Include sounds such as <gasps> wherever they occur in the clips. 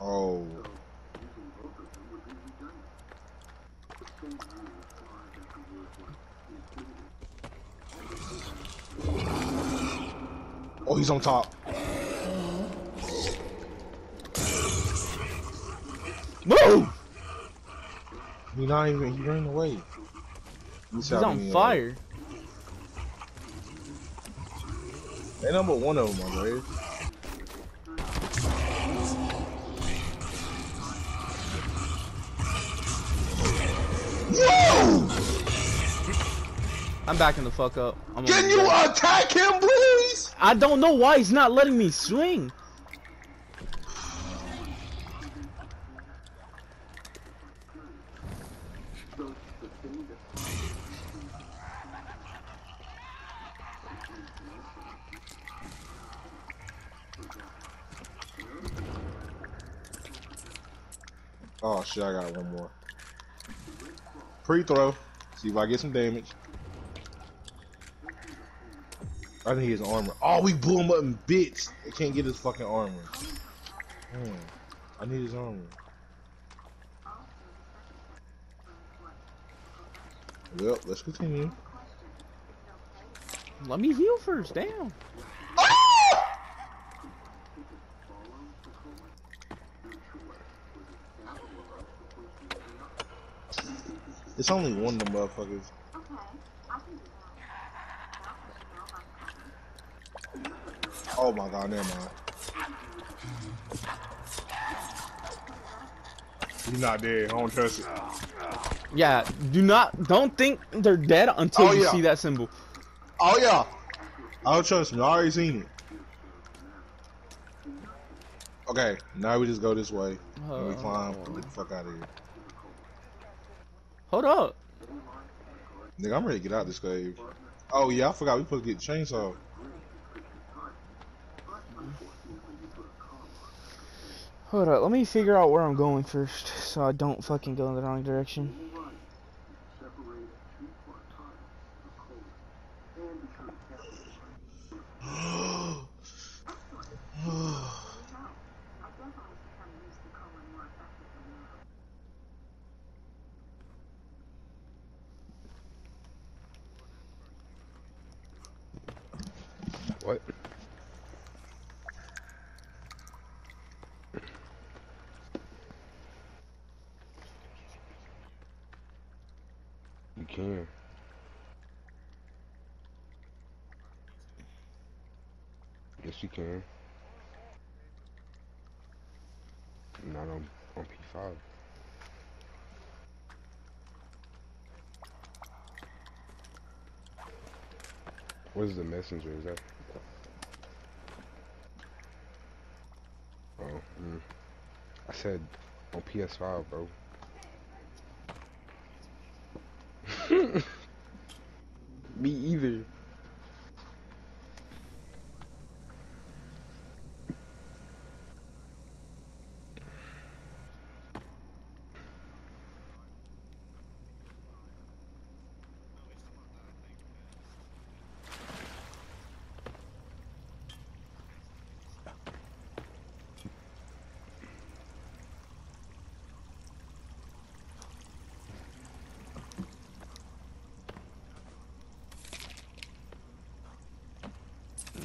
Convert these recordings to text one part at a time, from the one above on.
Oh. Oh, he's on top. Move! He not even. He ran away. He's on fire. They number one of them, my boy. Whoa! I'm backing the fuck up. I'm Can you attack him, please? I don't know why he's not letting me swing. Oh shit, I got one more. Free throw. See if I get some damage. I need his armor. Oh, we blew him up in bits. I can't get his fucking armor. Hmm. I need his armor. Well, let's continue. Let me heal first. Damn. It's only one of them motherfuckers. Oh my god, never mind. He's not dead. I don't trust it. Yeah. Do not. Don't think they're dead until Oh, you yeah. see that symbol. Oh yeah. I don't trust me. I already seen it. Okay, now we just go this way. and we oh, climb. Oh. Get the fuck out of here. Hold up. Nigga, I'm ready to get out of this cave. Oh yeah, I forgot we supposed to get the chainsaw. Hold up. Let me figure out where I'm going first, so I don't fucking go in the wrong direction. What? You can. Yes, you can. Not on on P5. What is the messenger? Is that? Oh, mm. I said on PS5, bro. <laughs> Me either.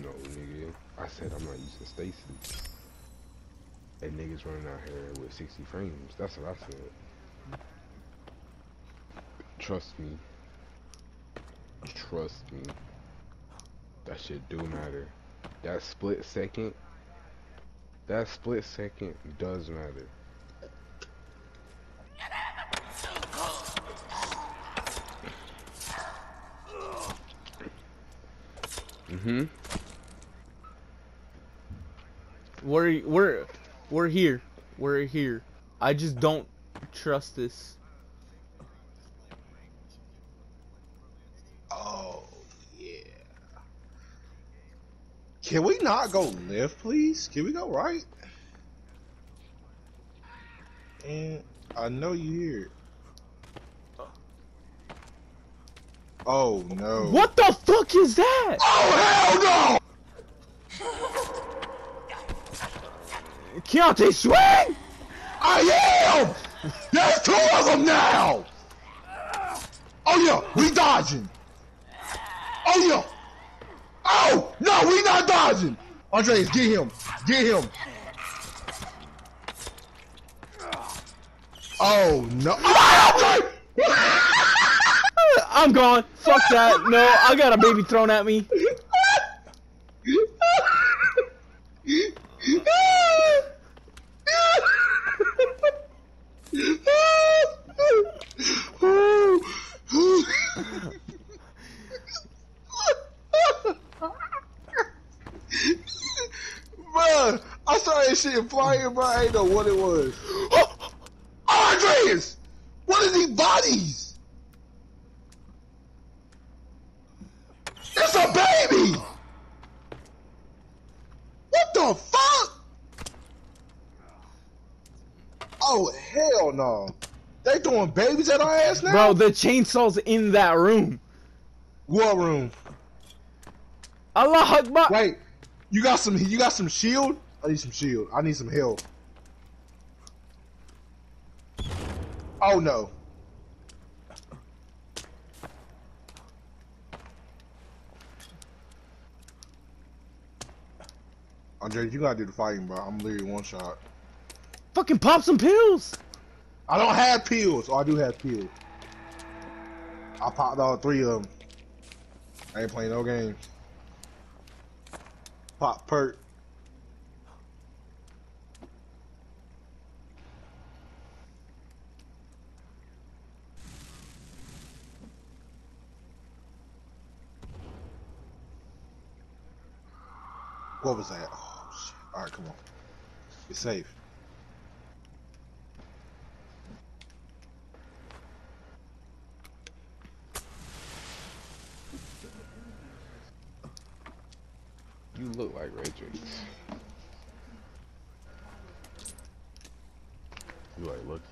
No, nigga. I said I'm not using Stacy. And niggas running out here with 60 frames. That's what I said. Trust me. Trust me. That shit do matter. That split second. That split second does matter. Mm-hmm. We're we're we're here. We're here. I just don't trust this. Oh yeah. Can we not go left, please? Can we go right? And I know you here. Oh no. What the fuck is that? Oh hell no! Keontae, swing! I am! There's two of them now! Oh yeah, we dodging. Oh yeah. Oh, no, we not dodging. Andres, get him. Get him. Oh no. <laughs> I'm gone. Fuck that. No, I got a baby thrown at me. I saw that shit flying, bro. I ain't know what it was. Oh, <gasps> Andreas! What are these bodies? It's a baby! What the fuck? Oh, hell no. They throwing babies at our ass now? Bro, the chainsaw's in that room. War room. Allah Akbar. Wait, you got some you got some shield? I need some shield. I need some health. Oh no. Andre, you gotta do the fighting, bro. I'm literally one shot. Fucking pop some pills. I don't have pills. Oh, I do have pills. I popped all three of them. I ain't playing no games. Pop perk. What was that? Oh, shit. All right, come on. Be safe. You look like Radrix. You are Lucky.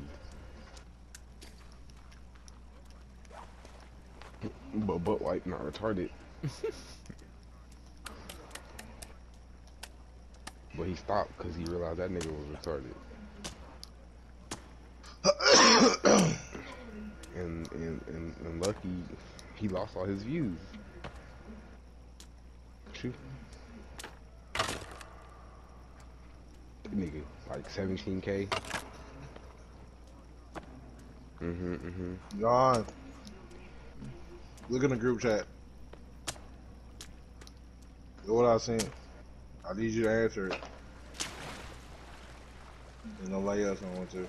But but like not retarded. <laughs> but he stopped because he realized that nigga was retarded. <coughs> and, and and and Lucky, he lost all his views. Shoot. nigga, like 17k. Mm-hmm, mm-hmm. John. Look in the group chat. What I sent. I need you to answer it. Else I want to.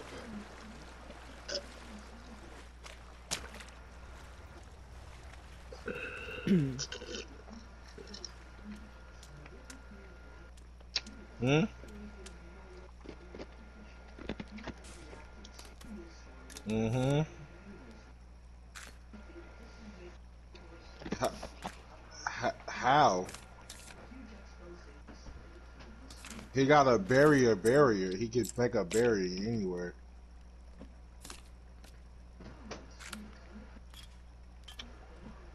hmm? Mm-hmm. He got a barrier barrier. He can make a barrier anywhere.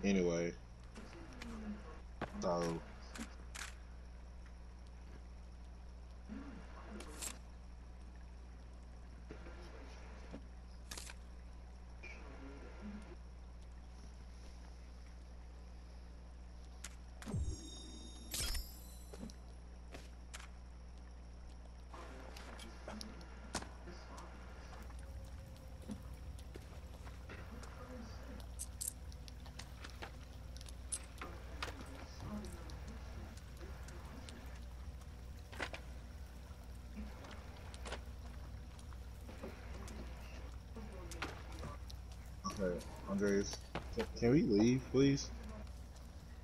Anyway. So. Okay, Andres, can, we leave, please?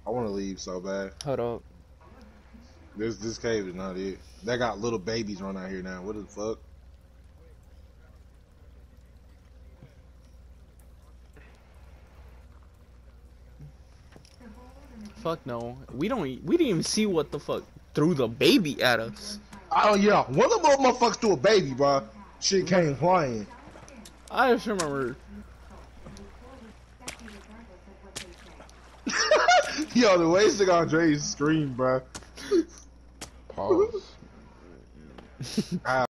I want to leave so bad. Hold up. This this cave is not it. They got little babies running out here now. What the fuck? Fuck no. We don't. We didn't even see what the fuck threw the baby at us. Oh yeah, one of them motherfuckers threw a baby, bro. Shit came flying. I just remember. <laughs> Yo, the way Sick Andre's scream, bro. Pause. Ow. <laughs> Ah.